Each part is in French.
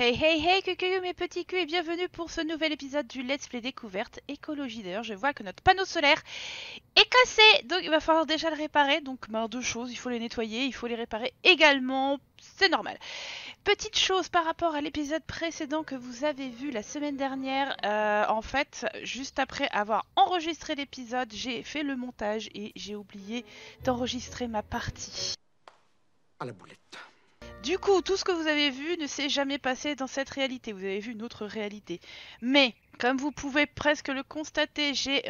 Hey hey hey que mes petits culs et bienvenue pour ce nouvel épisode du Let's Play découverte écologie. D'ailleurs je vois que notre panneau solaire est cassé donc il va falloir déjà le réparer. Donc bah, deux choses, il faut les nettoyer, il faut les réparer également, c'est normal. Petite chose par rapport à l'épisode précédent que vous avez vu la semaine dernière, euh, en fait juste après avoir enregistré l'épisode j'ai fait le montage et j'ai oublié d'enregistrer ma partie. À la boulette. Du coup, tout ce que vous avez vu ne s'est jamais passé dans cette réalité. Vous avez vu une autre réalité. Mais, comme vous pouvez presque le constater, j'ai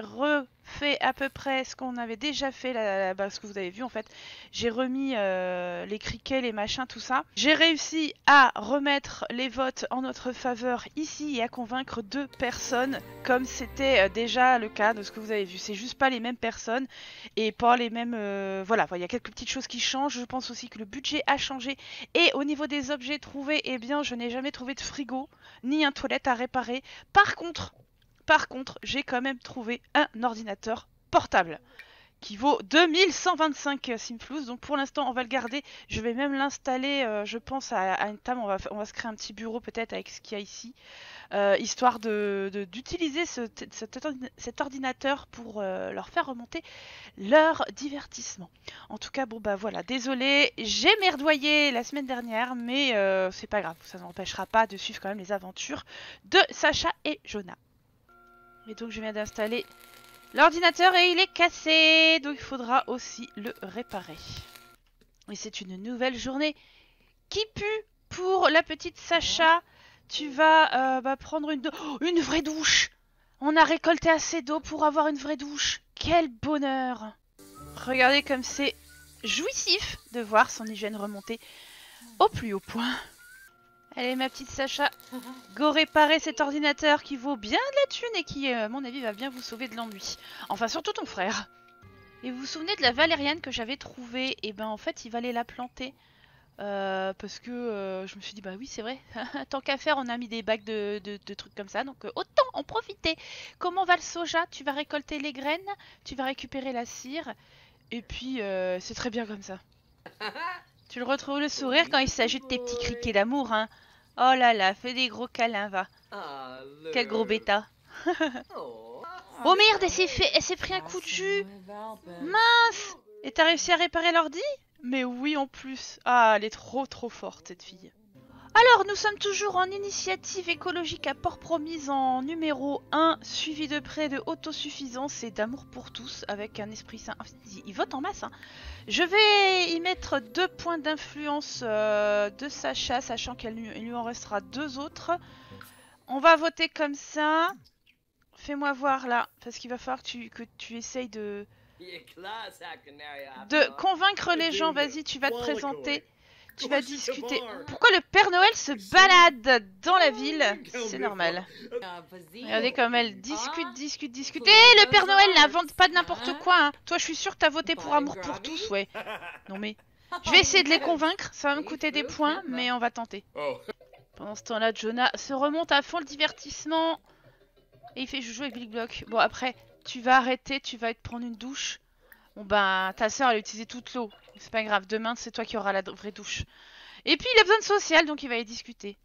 refait à peu près ce qu'on avait déjà fait, là, bah, ce que vous avez vu en fait. J'ai remis euh, les criquets, les machins, tout ça. J'ai réussi à remettre les votes en notre faveur ici et à convaincre deux personnes, comme c'était euh, déjà le cas de ce que vous avez vu. C'est juste pas les mêmes personnes et pas les mêmes... Euh, voilà, il y a quelques petites choses qui changent. Je pense aussi que le budget a changé. Et au niveau des objets trouvés, eh bien, je n'ai jamais trouvé de frigo, ni un toilette à réparer. Par contre, par contre, j'ai quand même trouvé un ordinateur portable qui vaut 2125 Simflous. Donc pour l'instant, on va le garder. Je vais même l'installer, euh, je pense, à, une table. On va, on va se créer un petit bureau peut-être avec ce qu'il y a ici. Euh, histoire d'utiliser cet ordinateur pour euh, leur faire remonter leur divertissement. En tout cas, bon bah voilà, désolé, j'ai merdoyé la semaine dernière, mais c'est pas grave, ça n'empêchera pas de suivre quand même les aventures de Sacha et Jonah. Et donc je viens d'installer l'ordinateur et il est cassé. Donc il faudra aussi le réparer. Et c'est une nouvelle journée qui pue pour la petite Sacha. Tu vas euh, bah, prendre une, oh, une vraie douche. On a récolté assez d'eau pour avoir une vraie douche. Quel bonheur. Regardez comme c'est jouissif de voir son hygiène remonter au plus haut point. Allez ma petite Sacha, go réparer cet ordinateur qui vaut bien de la thune et qui, euh, à mon avis, va bien vous sauver de l'ennui. Enfin, surtout ton frère. Et vous vous souvenez de la valériane que j'avais trouvée? Et eh ben en fait, il valait la planter. Euh, parce que euh, je me suis dit, bah oui, c'est vrai. Tant qu'à faire, on a mis des bacs de, trucs comme ça. Donc autant en profiter. Comment va le soja? Tu vas récolter les graines, tu vas récupérer la cire? Et puis, c'est très bien comme ça. Tu le retrouves le sourire quand il s'agit de tes petits criquets d'amour, hein. Oh là là, fais des gros câlins, va. Quel gros bêta. oh merde, elle s'est pris un coup de jus. Mince Et t'as réussi à réparer l'ordi? Mais oui, en plus. Ah, elle est trop trop forte, cette fille. Alors, nous sommes toujours en initiative écologique à Port-Promise en numéro 1, suivi de près de autosuffisance et d'amour pour tous, avec un esprit sain. Il vote en masse, hein. Je vais y mettre deux points d'influence euh, de Sacha, sachant qu'il lui en restera deux autres. On va voter comme ça. Fais-moi voir là, parce qu'il va falloir que tu, que tu essayes de... De convaincre les gens, vas-y, tu vas te présenter tu vas discuter. Pourquoi le Père Noël se balade dans la ville C'est normal. Regardez comme elle discute, discute, discute. Eh, le Père Noël n'invente pas de n'importe quoi. Hein. Toi, je suis sûre que t'as voté pour Amour pour tous, ouais. Non mais... Je vais essayer de les convaincre. Ça va me coûter des points, mais on va tenter. Pendant ce temps-là, Jonah se remonte à fond le divertissement. Et il fait jouer avec Big Block. Bon, après, tu vas arrêter, tu vas te prendre une douche. Bon ben, ta soeur, elle a utilisé toute l'eau. C'est pas grave, demain, c'est toi qui auras la vraie douche. Et puis, il a besoin de social, donc il va y discuter.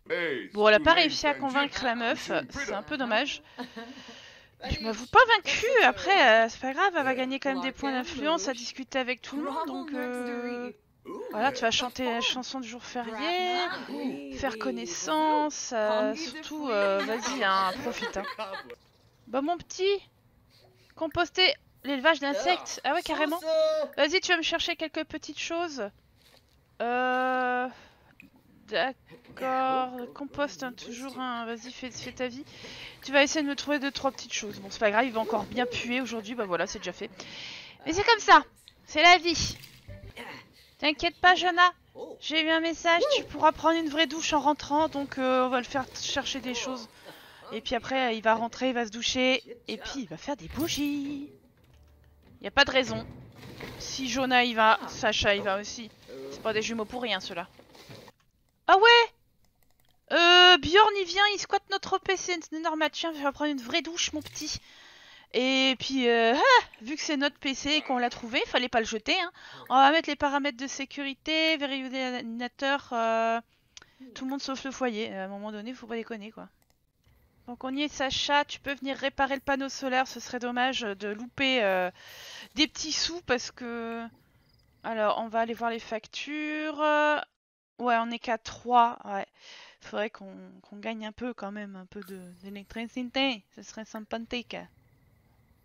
Bon, elle a pas réussi à convaincre la meuf. C'est un peu dommage. Je m'avoue pas vaincue. Après, euh, c'est pas grave, elle va gagner quand même des points d'influence à discuter avec tout le monde. Donc, euh, voilà, tu vas chanter la chanson du jour férié, faire connaissance. Euh, surtout, vas-y, hein, profite. Hein. Bah, mon petit, composter L'élevage d'insectes Ah ouais, carrément. Vas-y, tu vas me chercher quelques petites choses. Euh... D'accord. Compost, hein, toujours un... Vas-y, fais, ta vie. Tu vas essayer de me trouver deux, trois petites choses. Bon, c'est pas grave, il va encore bien puer aujourd'hui. Bah voilà, c'est déjà fait. Mais c'est comme ça. C'est la vie. T'inquiète pas, Jonah. J'ai eu un message. Tu pourras prendre une vraie douche en rentrant. Donc, euh, on va le faire chercher des choses. Et puis après, il va rentrer, il va se doucher. Et puis, il va faire des bougies. Y pas de raison. Si Jonah y va, Sacha y va aussi. C'est pas des jumeaux pour rien ceux-là. Ah ouais Euh, Bjorn il vient, il squatte notre PC, c'est normal. Tiens, je vais prendre une vraie douche mon petit. Et puis, euh, ah, vu que c'est notre PC et qu'on l'a trouvé, fallait pas le jeter. Hein. On va mettre les paramètres de sécurité, vérifier l'ordinateur. Euh, Tout le monde sauf le foyer. À un moment donné, faut pas déconner quoi. Donc on y est Sacha, tu peux venir réparer le panneau solaire, ce serait dommage de louper euh, des petits sous parce que... Alors on va aller voir les factures. Ouais, on est qu'à 3, ouais. Faudrait qu'on gagne un peu quand même, un peu d'électricité. Ce serait sympathique.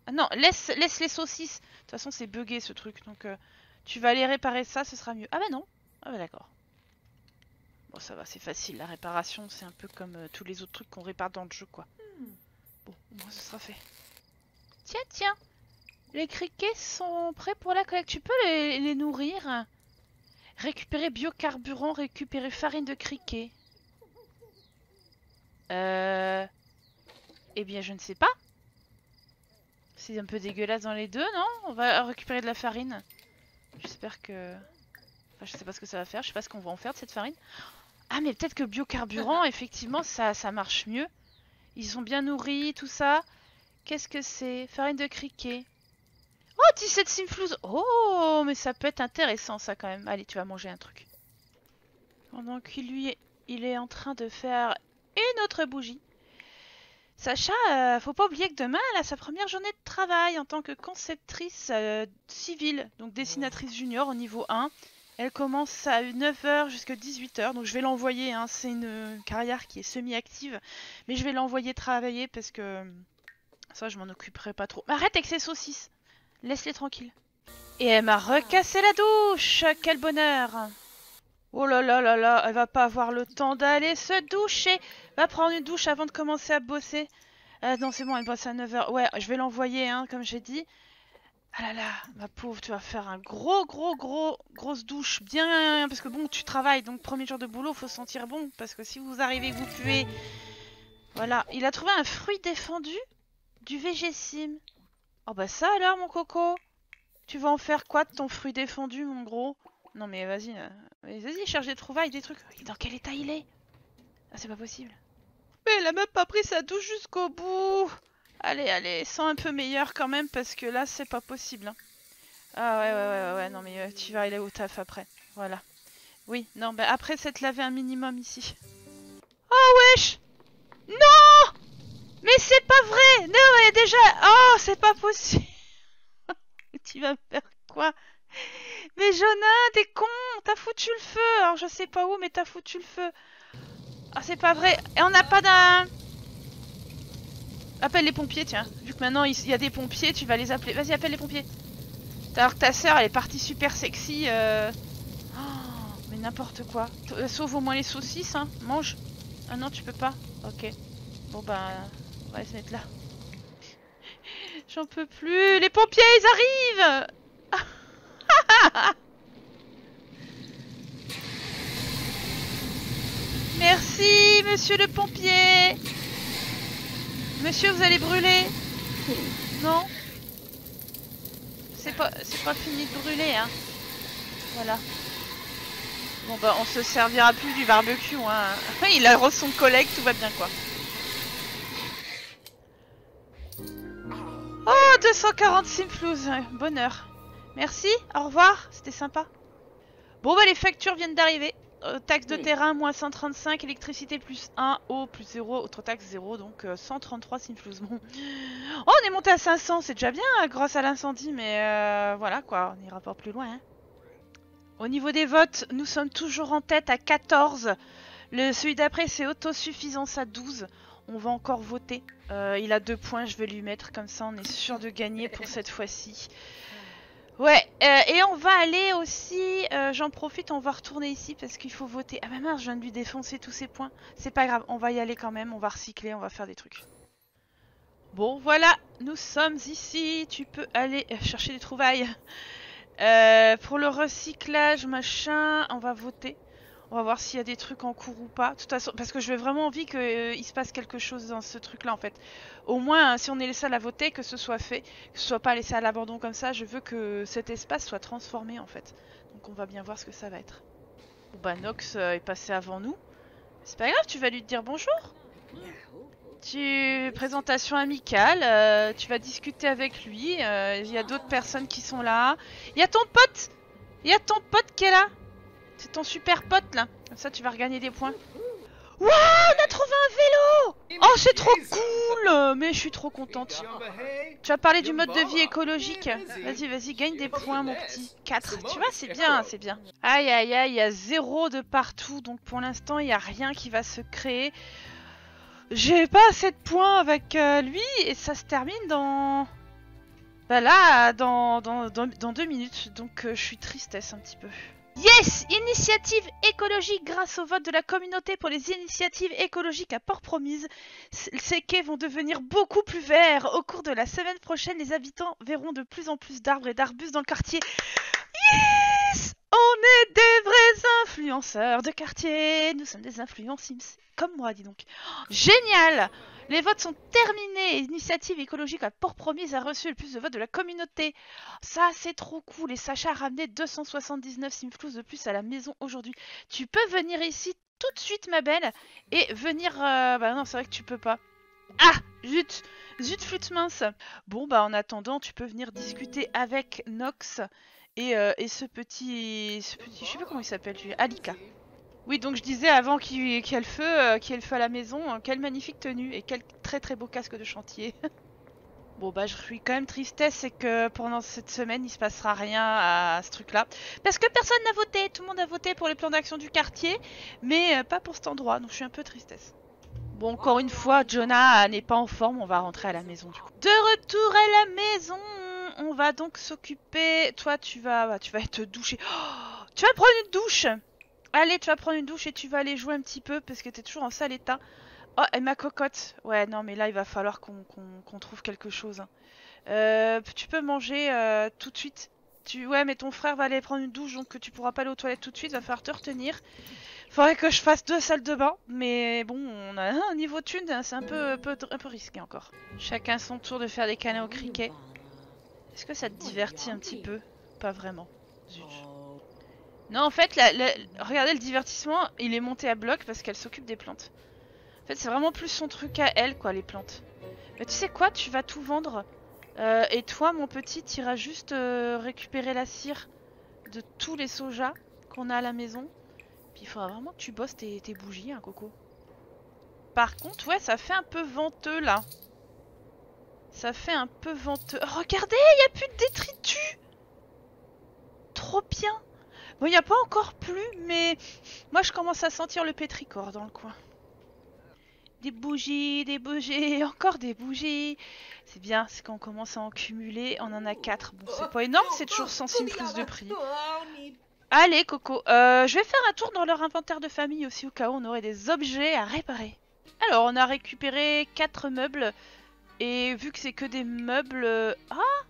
Ah non, laisse, laisse les saucisses. De toute façon, c'est bugué ce truc. Donc, euh, tu vas aller réparer ça, ce sera mieux. Ah bah non. Ah bah d'accord. Bon, ça va, c'est facile. La réparation, c'est un peu comme euh, tous les autres trucs qu'on répare dans le jeu, quoi. Bon, au moins, ce sera fait. Tiens, tiens. Les criquets sont prêts pour la collecte. Tu peux les, les nourrir Récupérer biocarburant, récupérer farine de criquet. Euh... Eh bien, je ne sais pas. C'est un peu dégueulasse dans les deux, non? On va récupérer de la farine. J'espère que... Enfin, je sais pas ce que ça va faire. Je sais pas ce qu'on va en faire de cette farine. Ah, mais peut-être que biocarburant, effectivement, ça, ça marche mieux. Ils sont bien nourris, tout ça. Qu'est-ce que c'est? Farine de criquet. Oh, 17 simflouz Oh, mais ça peut être intéressant, ça, quand même. Allez, tu vas manger un truc. Pendant qu'il lui, il est en train de faire une autre bougie. Sacha, euh, faut pas oublier que demain, elle a sa première journée de travail en tant que conceptrice euh, civile, donc dessinatrice junior au niveau 1. Elle commence à 9h jusqu'à 18h, donc je vais l'envoyer, hein, c'est une carrière qui est semi-active, mais je vais l'envoyer travailler parce que ça, je m'en occuperai pas trop. Mais arrête avec ces saucisses, laisse-les tranquilles. Et elle m'a recassé la douche, quel bonheur Oh là là là là, elle va pas avoir le temps d'aller se doucher. Va prendre une douche avant de commencer à bosser. Ah non, c'est bon, elle bosse à 9h. Ouais, je vais l'envoyer, hein, comme j'ai dit. Ah là là, ma pauvre, tu vas faire un gros, gros, gros, grosse douche. Bien, parce que bon, tu travailles, donc premier jour de boulot, faut sentir bon. Parce que si vous arrivez, vous puez. Voilà, il a trouvé un fruit défendu du VGSIM. Oh bah ça alors, mon coco Tu vas en faire quoi de ton fruit défendu, mon gros? Non mais vas-y, euh, vas-y, cherche des trouvailles, des trucs. Dans quel état il est? Ah, c'est pas possible. Mais elle a même pas pris sa douche jusqu'au bout Allez, allez, sens un peu meilleur quand même, parce que là, c'est pas possible. Hein. Ah ouais, ouais, ouais, ouais, non mais euh, tu vas aller au taf après. Voilà. Oui, non, bah après, c'est te laver un minimum ici. Oh wesh Non Mais c'est pas vrai Non, mais déjà... Oh, c'est pas possible Tu vas faire quoi? Mais Jonas, t'es con T'as foutu le feu Alors je sais pas où, mais t'as foutu le feu. Ah, c'est pas vrai. Et on n'a pas d'un... Appelle les pompiers, tiens. Vu que maintenant il y a des pompiers, tu vas les appeler. Vas-y, appelle les pompiers. Alors que ta soeur, elle est partie super sexy. Euh... Oh, mais n'importe quoi. Euh, sauve au moins les saucisses, hein. Mange. Ah non, tu peux pas. Ok. Bon bah, on va se mettre là. J'en peux plus. Les pompiers, ils arrivent Merci, monsieur le pompier. Monsieur, vous allez brûler Non C'est pas, fini de brûler, hein. Voilà. Bon bah, on se servira plus du barbecue, hein. Il a reçu son collègue, tout va bien, quoi. Oh, 246 floues, bonheur. Merci, au revoir, c'était sympa. Bon bah les factures viennent d'arriver. Euh, taxe de terrain moins 135, électricité plus 1, eau plus 0, autre taxe 0, donc 133 euh, simflouz. Bon. Oh, on est monté à 500, c'est déjà bien hein, grâce à l'incendie, mais euh, voilà quoi, on ira pas plus loin. Hein. Au niveau des votes, nous sommes toujours en tête à 14. Le, celui d'après c'est autosuffisance à 12. On va encore voter. il a deux points, je vais lui mettre comme ça, on est sûr de gagner pour cette fois-ci. Ouais, euh, et on va aller aussi, euh, j'en profite, on va retourner ici parce qu'il faut voter. Ah bah mince, je viens de lui défoncer tous ses points. C'est pas grave, on va y aller quand même, on va recycler, on va faire des trucs. Bon, voilà, nous sommes ici, tu peux aller euh, chercher des trouvailles. pour le recyclage, machin, on va voter. On va voir s'il y a des trucs en cours ou pas. De toute façon, parce que je veux vraiment envie qu'il euh, se passe quelque chose dans ce truc-là, en fait. Au moins, si on est les seuls à voter, que ce soit fait, que ce soit pas laissé à l'abandon comme ça. Je veux que cet espace soit transformé, en fait. Donc on va bien voir ce que ça va être. Bon bah Nox euh, est passé avant nous. C'est pas grave, tu vas lui dire bonjour. Tu présentation amicale, euh, tu vas discuter avec lui. Il y a d'autres personnes qui sont là. Il y a ton pote, il y a ton pote qui est là. C'est ton super pote là. Comme ça, tu vas regagner des points. Waouh, on a trouvé un vélo Oh, c'est trop cool Mais je suis trop contente. Tu as parlé du mode de vie écologique. Vas-y, vas-y, gagne des points, mon petit. 4. Tu vois, c'est bien, c'est bien. Aïe, aïe, aïe, il y a zéro de partout. Donc pour l'instant, il n'y a rien qui va se créer. J'ai pas assez de points avec euh, lui et ça se termine dans... Bah là, dans, dans, dans, dans deux minutes. Donc euh, je suis tristesse un petit peu. Yes Initiative écologique grâce au vote de la communauté pour les initiatives écologiques à Port-Promise. Ces quais vont devenir beaucoup plus verts. Au cours de la semaine prochaine, les habitants verront de plus en plus d'arbres et d'arbustes dans le quartier. Yes On est des vrais influenceurs de quartier. Nous sommes des influenceurs comme moi, dis donc. Génial les votes sont terminés. Initiative écologique à Port-Promise a reçu le plus de votes de la communauté. Ça, c'est trop cool. Et Sacha a ramené 279 simflous de plus à la maison aujourd'hui. Tu peux venir ici tout de suite, ma belle, et venir... Euh, bah non, c'est vrai que tu peux pas. Ah Zut Zut, flûte mince Bon, bah en attendant, tu peux venir discuter avec Nox et, euh, et ce petit... Ce petit... Je sais pas comment il s'appelle, Alika. Oui, donc je disais avant qu'il y ait le feu, euh, qu'il y ait le feu à la maison, euh, quelle magnifique tenue et quel très très beau casque de chantier. bon bah je suis quand même tristesse, c'est que pendant cette semaine il se passera rien à ce truc là. Parce que personne n'a voté, tout le monde a voté pour les plans d'action du quartier, mais euh, pas pour cet endroit, donc je suis un peu tristesse. Bon, encore une fois, Jonah n'est pas en forme, on va rentrer à la maison du coup. De retour à la maison, on va donc s'occuper... Toi, tu vas, bah, tu vas être douché. Oh, tu vas prendre une douche Allez, tu vas prendre une douche et tu vas aller jouer un petit peu parce que t'es toujours en sale état. Oh, et ma cocotte. Ouais, non, mais là, il va falloir qu'on trouve quelque chose. Hein. Euh, tu peux manger euh, tout de suite. Ouais, mais ton frère va aller prendre une douche, donc tu pourras pas aller aux toilettes tout de suite. Va falloir te retenir. Faudrait que je fasse deux salles de bain. Mais bon, on a un niveau thune, c'est un peu, un, peu, risqué encore. Chacun son tour de faire des canets au cricket. Est-ce que ça te divertit un petit peu? Pas vraiment. Zut. Non, en fait, regardez le divertissement, il est monté à bloc parce qu'elle s'occupe des plantes. En fait, c'est vraiment plus son truc à elle, quoi, les plantes. Mais tu sais quoi, tu vas tout vendre. Euh, et toi, mon petit, tu iras juste euh, récupérer la cire de tous les sojas qu'on a à la maison. Puis il faudra vraiment que tu bosses tes, bougies, hein, Coco. Par contre, ouais, ça fait un peu venteux, là. Ça fait un peu venteux. Oh, regardez, il n'y a plus de détritus Trop bien Bon, il n'y a pas encore plu, mais moi je commence à sentir le pétricor dans le coin. Des bougies, des bougies, encore des bougies. C'est bien, c'est qu'on commence à en cumuler. On en a 4. Bon, c'est pas énorme, c'est toujours 106 plus de prix. Allez, Coco. Euh, je vais faire un tour dans leur inventaire de famille aussi, au cas où on aurait des objets à réparer. Alors, on a récupéré 4 meubles. Et vu que c'est que des meubles... Euh, ah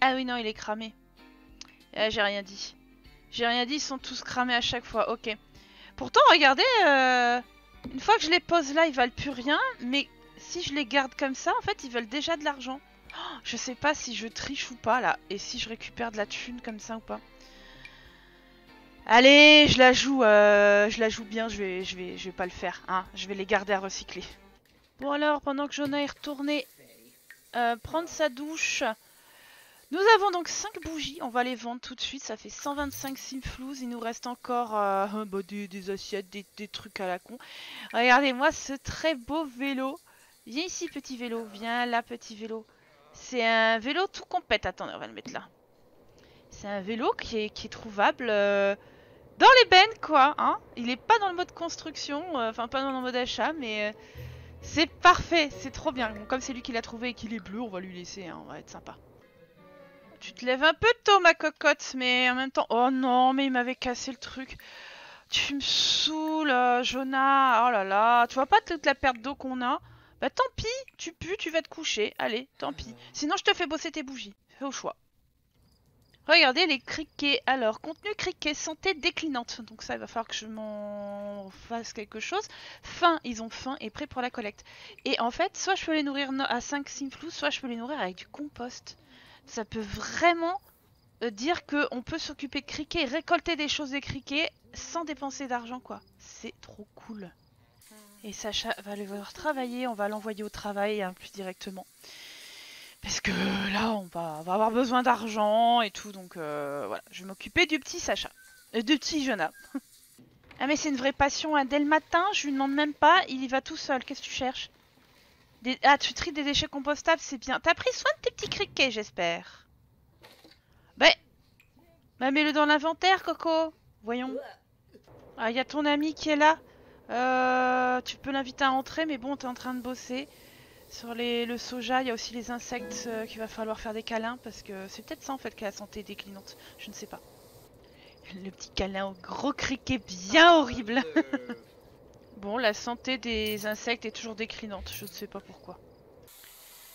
Ah oui, non, il est cramé. Eh, j'ai rien dit. J'ai rien dit, ils sont tous cramés à chaque fois. Ok. Pourtant, regardez, euh, une fois que je les pose là, ils valent plus rien. Mais si je les garde comme ça, en fait, ils veulent déjà de l'argent. Oh, je sais pas si je triche ou pas là. Et si je récupère de la thune comme ça ou pas. Allez, je la joue, euh, je la joue bien, je vais, je vais, je vais pas le faire, hein. Je vais les garder à recycler. Bon alors, pendant que Jonah est retourné euh, prendre sa douche, nous avons donc 5 bougies, on va les vendre tout de suite, ça fait 125 simflouz, il nous reste encore euh, bah, des, assiettes, des, trucs à la con. Regardez-moi ce très beau vélo. Viens ici petit vélo, viens là petit vélo. C'est un vélo tout compète, attendez on va le mettre là. C'est un vélo qui est, trouvable euh, dans les quoi. Hein il est pas dans le mode construction, euh, enfin pas dans le mode achat mais... c'est parfait, c'est trop bien. comme c'est lui qui l'a trouvé et qu'il est bleu, on va lui laisser, hein, on va être sympa. Tu te lèves un peu tôt, ma cocotte, mais en même temps... Oh non, mais il m'avait cassé le truc. Tu me saoules, euh, Jonah. Oh là là. Tu vois pas toute la perte d'eau qu'on a? Bah tant pis, tu pues, tu vas te coucher. Allez, tant pis. Sinon, je te fais bosser tes bougies. Fais au choix. Regardez les criquets. Alors, contenu criquet, santé déclinante. Donc ça, il va falloir que je m'en fasse quelque chose. Faim, ils ont faim et prêts pour la collecte. Et en fait, soit je peux les nourrir à 5 simflous, soit je peux les nourrir avec du compost ça peut vraiment euh, dire qu'on peut s'occuper de criquets et récolter des choses des criquets sans dépenser d'argent quoi. C'est trop cool. Et Sacha va le voir travailler, on va l'envoyer au travail hein, plus directement. Parce que là, on va, on va avoir besoin d'argent et tout, donc euh, voilà. Je vais m'occuper du petit Sacha. Euh, du petit Jonah. ah mais c'est une vraie passion, hein. dès le matin, je lui demande même pas, il y va tout seul. Qu'est-ce que tu cherches? Ah, tu tries des déchets compostables, c'est bien. T'as pris soin de tes petits criquets, j'espère. Bah mets-le dans l'inventaire, Coco. Voyons. Ah, il y a ton ami qui est là. Euh, tu peux l'inviter à entrer, mais bon, t'es en train de bosser. Sur le soja, il y a aussi les insectes euh, qu'il va falloir faire des câlins, parce que c'est peut-être ça en fait que la santé déclinante. Je ne sais pas. Le petit câlin au gros criquet bien horrible. Bon, la santé des insectes est toujours déclinante, je ne sais pas pourquoi.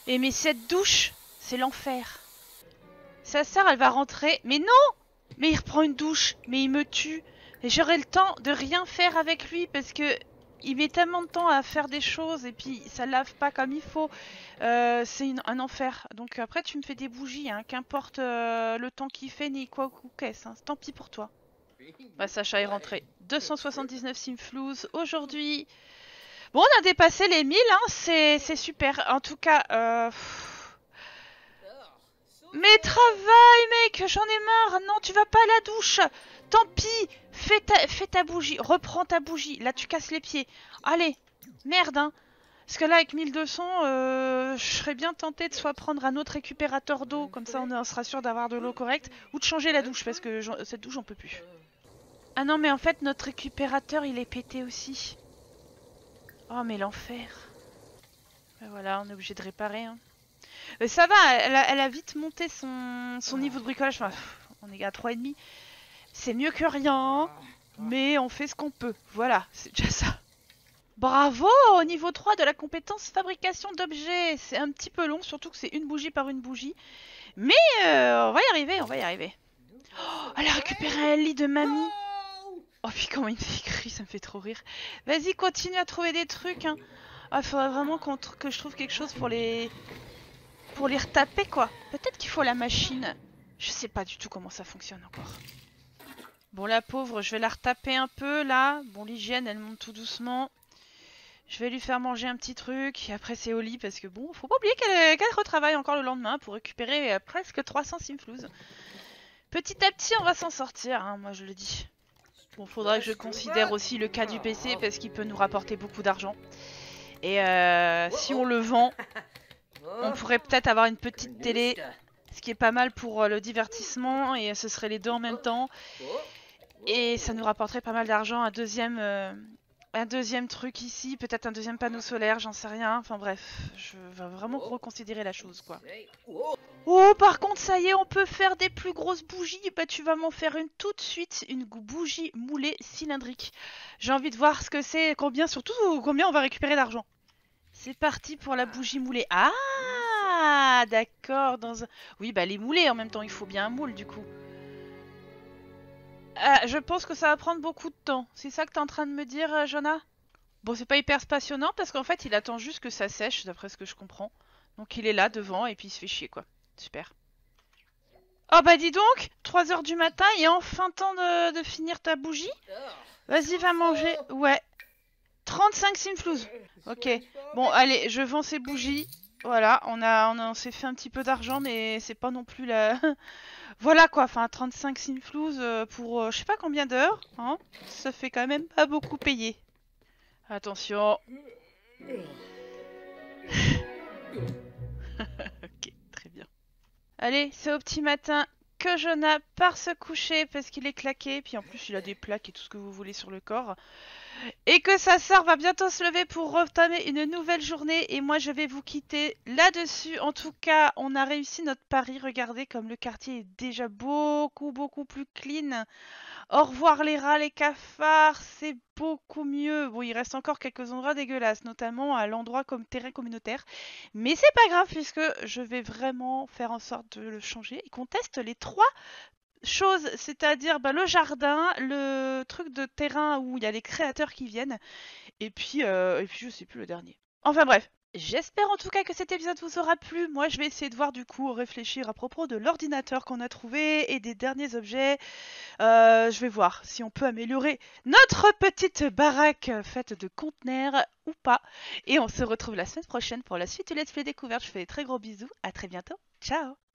Et mais cette douche, c'est l'enfer. Sa sœur, elle va rentrer. Mais non Mais il reprend une douche, mais il me tue. Et j'aurai le temps de rien faire avec lui parce que il met tellement de temps à faire des choses et puis ça lave pas comme il faut. Euh, c'est un enfer. Donc après tu me fais des bougies, hein, qu'importe euh, le temps qu'il fait ni quoi ou qu'est-ce. hein. Tant pis pour toi. Bah Sacha est rentré. 279 simflouz aujourd'hui. Bon on a dépassé les 1000, hein, c'est super. En tout cas, euh... Mais travaille mec, j'en ai marre. Non tu vas pas à la douche. Tant pis, fais ta, bougie, reprends ta bougie. Là, tu casses les pieds. Allez, merde, hein. Parce que là, avec 1200, euh, je serais bien tentée de soit prendre un autre récupérateur d'eau, comme ça on sera sûr d'avoir de l'eau correcte, ou de changer la douche, parce que cette douche, j'en peux plus. Ah non, mais en fait, notre récupérateur, il est pété aussi. Oh, mais l'enfer. Ben voilà, on est obligé de réparer. Hein. Mais ça va, elle a, elle a vite monté son, son niveau de bricolage. Enfin, on est à 3,5. C'est mieux que rien, mais on fait ce qu'on peut. Voilà, c'est déjà ça. Bravo au niveau 3 de la compétence fabrication d'objets. C'est un petit peu long, surtout que c'est une bougie par une bougie. Mais euh, on va y arriver, on va y arriver. Oh, elle a récupéré un lit de mamie. Oh puis comment il fait crier, ça me fait trop rire. Vas-y, continue à trouver des trucs. Hein. Ah, il faudrait vraiment que je trouve quelque chose pour les... Pour les retaper, quoi. Peut-être qu'il faut la machine. Je sais pas du tout comment ça fonctionne encore. Bon, la pauvre, je vais la retaper un peu là. Bon, l'hygiène, elle monte tout doucement. Je vais lui faire manger un petit truc. Et après, c'est au lit parce que bon, faut pas oublier qu'elle qu'elle retravaille encore le lendemain pour récupérer euh, presque 300 simflouz. Petit à petit, on va s'en sortir, hein, moi je le dis. Bon, faudra que je considère aussi le cas du PC parce qu'il peut nous rapporter beaucoup d'argent. Et euh, si on le vend, on pourrait peut-être avoir une petite télé ce qui est pas mal pour euh, le divertissement et ce serait les deux en même temps et ça nous rapporterait pas mal d'argent un deuxième euh, un deuxième truc ici peut-être un deuxième panneau solaire j'en sais rien. Enfin bref je vais vraiment reconsidérer la chose quoi. Oh. Par contre ça y est on peut faire des plus grosses bougies. Bah tu vas m'en faire une tout de suite une bougie moulée cylindrique. J'ai envie de voir ce que c'est combien surtout combien on va récupérer d'argent. C'est parti pour la bougie moulée. Ah d'accord dans un oui, bah les mouler en même temps, il faut bien un moule du coup. Euh, je pense que ça va prendre beaucoup de temps. C'est ça que t'es en train de me dire, euh, Jonah? Bon, c'est pas hyper passionnant parce qu'en fait, il attend juste que ça sèche, d'après ce que je comprends. Donc il est là devant et puis il se fait chier quoi. Super. Oh bah dis donc 3 heures du matin et enfin temps de, de finir ta bougie Vas-y, va manger. Ouais. 35 simflouz. Ok. Bon, allez, je vends ces bougies. Voilà, on a, on, a- s'est fait un petit peu d'argent, mais c'est pas non plus la. voilà quoi, enfin 35 simflouz euh, pour euh, je sais pas combien d'heures, hein. Ça fait quand même pas beaucoup payer. Attention. ok, très bien. Allez, c'est au petit matin que Jonah part se coucher parce qu'il est claqué, puis en plus il a des plaques et tout ce que vous voulez sur le corps. Et que sa sœur va bientôt se lever pour retamer une nouvelle journée et moi je vais vous quitter là-dessus. En tout cas, on a réussi notre pari. Regardez comme le quartier est déjà beaucoup beaucoup plus clean. Au revoir les rats, les cafards, c'est beaucoup mieux. Bon, il reste encore quelques endroits dégueulasses, notamment à l'endroit comme terrain communautaire. Mais c'est pas grave puisque je vais vraiment faire en sorte de le changer et qu'on teste les trois choses, c'est-à-dire bah, le jardin, le truc de terrain où il y a les créateurs qui viennent, et puis, euh, et puis je sais plus le dernier. Enfin bref, j'espère en tout cas que cet épisode vous aura plu. Moi je vais essayer de voir du coup, réfléchir à propos de l'ordinateur qu'on a trouvé et des derniers objets. Euh, je vais voir si on peut améliorer notre petite baraque faite de conteneurs ou pas. Et on se retrouve la semaine prochaine pour la suite du Let's Play découverte. Je fais des très gros bisous. À très bientôt. Ciao